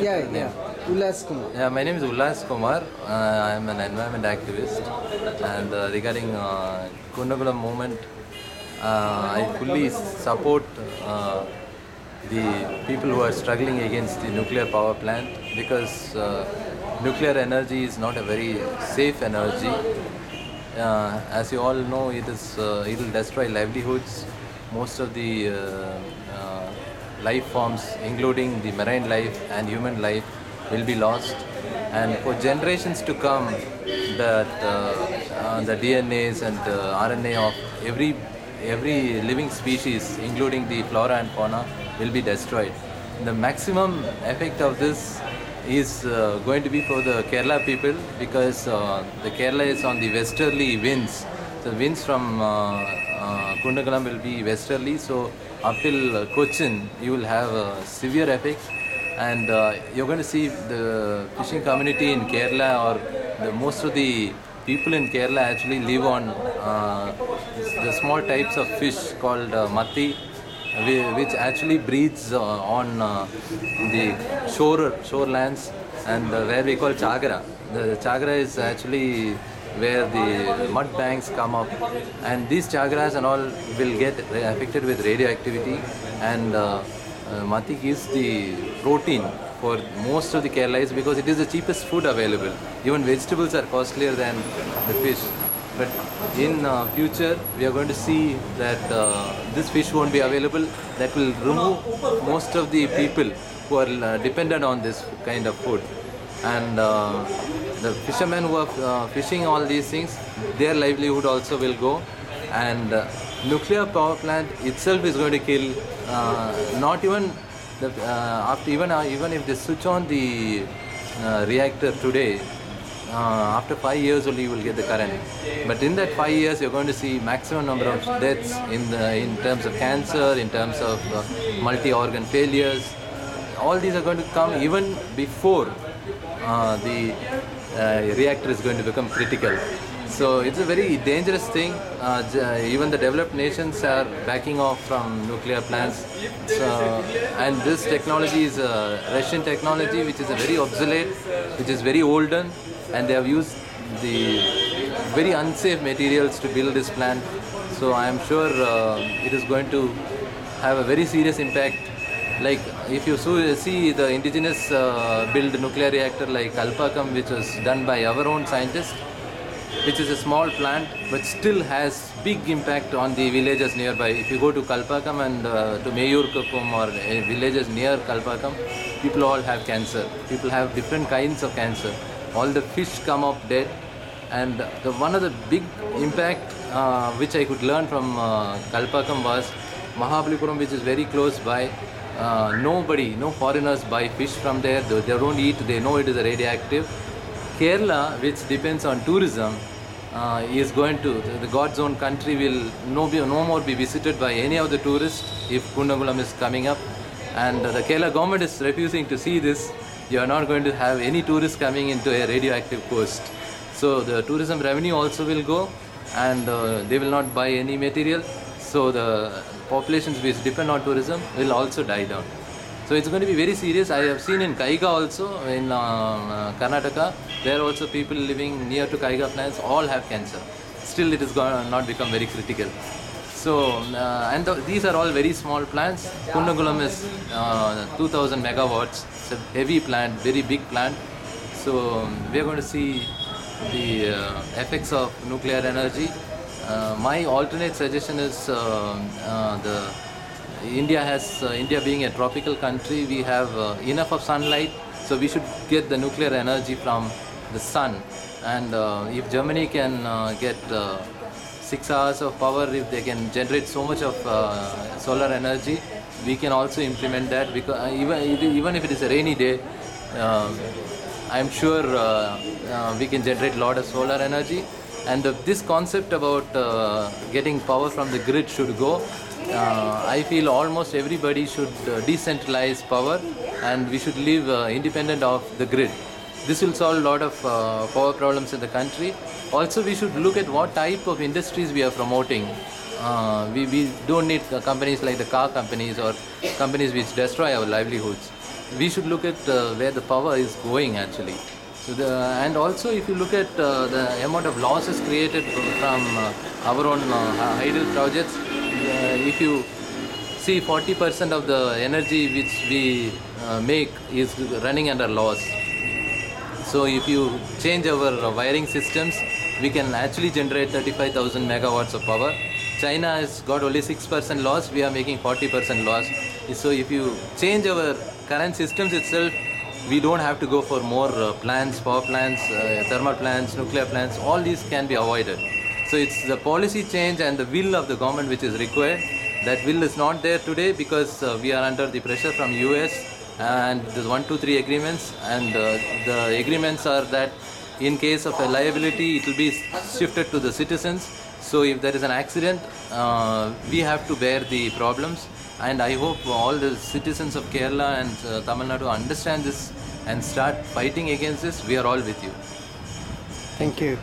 Yeah, name. yeah. Ullash Kumar. Yeah, my name is Ullash Kumar. Uh, I am an environment activist, and uh, regarding uh, Koodankulam movement, uh, I fully support uh, the people who are struggling against the nuclear power plant because uh, nuclear energy is not a very safe energy. Uh, as you all know, it is uh, it will destroy livelihoods. Most of the uh, uh, life forms, including the marine life and human life, will be lost. And for generations to come, that uh, the DNAs and RNA of every every living species, including the flora and fauna, will be destroyed. The maximum effect of this is uh, going to be for the Kerala people because uh, the Kerala is on the westerly winds. The winds from uh, uh, Koodankulam will be westerly, so up till Cochin you will have a severe effect, and uh, you're going to see the fishing community in Kerala or the most of the people in Kerala actually live on uh, the small types of fish called uh, matti whi- which actually breeds uh, on uh, the shore shorelands and uh, where we call chagra. The chagra is actually where the mud banks come up, and these chagras and all will get affected with radioactivity, and uh, uh, mati gives the protein for most of the Keralais because it is the cheapest food available. Even vegetables are costlier than the fish. But in uh, future, we are going to see that uh, this fish won't be available. That will remove most of the people who are uh, dependent on this kind of food. And uh, the fishermen who are uh, fishing all these things, their livelihood also will go. And uh, nuclear power plant itself is going to kill uh, not even the, after even even if they switch on the reactor today, uh, after five years only you will get the current. But in that five years, you're going to see maximum number of deaths in the in terms of cancer, in terms of uh, multi-organ failures. All these are going to come even before uh, the reactor is going to become critical. So it's a very dangerous thing. Uh, even the developed nations are backing off from nuclear plants. So, and this technology is a Russian technology, which is a very obsolete, which is very olden, and they have used the very unsafe materials to build this plant. So I am sure uh, it is going to have a very serious impact. Like if you see the indigenous uh, built nuclear reactor like Kalpakkam, which was done by our own scientists, which is a small plant but still has big impact on the villages nearby. If you go to Kalpakkam and uh, to Mayurkapum or uh, villages near Kalpakkam, people all have cancer. People have different kinds of cancer. All the fish come up dead. And the one of the big impact uh, which I could learn from uh, Kalpakkam was Mahabalipuram, which is very close by. Uh, nobody, no foreigners buy fish from there. They, they don't eat. They know it is radioactive. Kerala, which depends on tourism, uh, is going to the, God's own country will no, be, no more be visited by any of the tourists if Koodankulam is coming up, and the Kerala government is refusing to see this. You are not going to have any tourists coming into a radioactive coast. So the tourism revenue also will go, and uh, they will not buy any material. So the populations which depend on tourism will also die down. So it's going to be very serious. I have seen in Kaiga also, in uh, uh, Karnataka, there also people living near to Kaiga plants all have cancer. Still, it is not become very critical. So, uh, and th- these are all very small plants. Koodankulam is uh, 2000 megawatts. It's a heavy plant, very big plant. So, um, we are going to see the uh, effects of nuclear energy. Uh, my alternate suggestion is uh, uh, the India has uh, India being a tropical country, we have uh, enough of sunlight, so we should get the nuclear energy from the sun. And uh, if Germany can uh, get uh, six hours of power, if they can generate so much of uh, solar energy, we can also implement that. Because uh, even even if it is a rainy day, um, I'm sure uh, uh, we can generate a lot of solar energy. And uh, this concept about uh, getting power from the grid should go. Uh, I feel almost everybody should decentralize power and we should live independent of the grid. This will solve a lot of power problems in the country. Also, we should look at what type of industries we are promoting. Uh, we, we don't need companies like the car companies or companies which destroy our livelihoods. we should look at uh, where the power is going actually. So the, and also if you look at uh, the amount of losses created from uh, our own uh, projects, uh, if you see 40% of the energy which we uh, make is running under loss. So if you change our wiring systems, we can actually generate 35,000 megawatts of power. China has got only 6% loss, we are making 40% loss. So if you change our current systems itself, we don't have to go for more uh, plants, power plants, uh, thermal plants, nuclear plants, all these can be avoided. So it's the policy change and the will of the government which is required. That will is not there today because uh, we are under the pressure from US and two, three agreements, and uh, the agreements are that in case of a liability, it will be shifted to the citizens. So if there is an accident, uh, we have to bear the problems. And I hope all the citizens of Kerala and uh, Tamil Nadu understand this and start fighting against this. We are all with you. Thank you.